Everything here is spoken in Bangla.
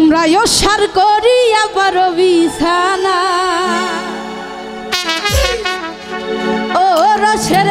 তোমরা সার করিয়া পারো বিছানা। ও রসের